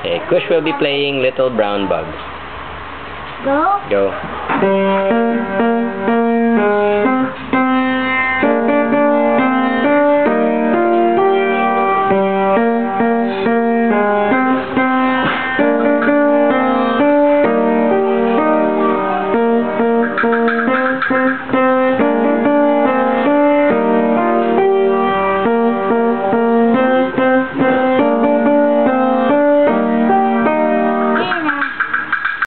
Okay, Kush will be playing Little Brown Bug. Go. Go.